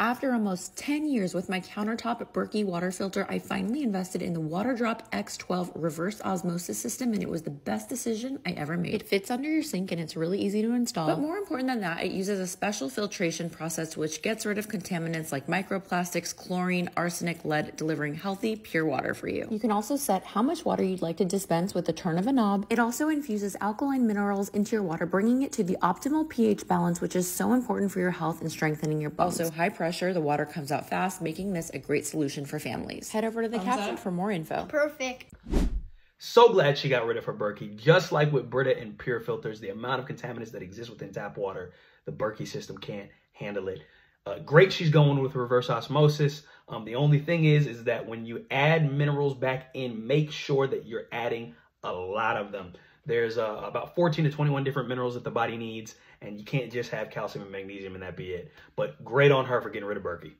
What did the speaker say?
After almost 10 years with my countertop Berkey water filter, I finally invested in the Waterdrop X12 reverse osmosis system and it was the best decision I ever made. It fits under your sink and it's really easy to install. But more important than that, it uses a special filtration process which gets rid of contaminants like microplastics, chlorine, arsenic, lead, delivering healthy, pure water for you. You can also set how much water you'd like to dispense with the turn of a knob. It also infuses alkaline minerals into your water, bringing it to the optimal pH balance, which is so important for your health and strengthening your bones. Also, high pressure, the water comes out fast, making this a great solution for families. Head over to the Thumbs caption up. for more info. Perfect. So glad she got rid of her Berkey. Just like with Brita and PUR filters, the amount of contaminants that exist within tap water, the Berkey system can't handle it. Uh, great she's going with reverse osmosis. Um, the only thing is, is that when you add minerals back in, make sure that you're adding a lot of them. There's uh, about 14 to 21 different minerals that the body needs, and you can't just have calcium and magnesium and that be it. But great on her for getting rid of Berkey.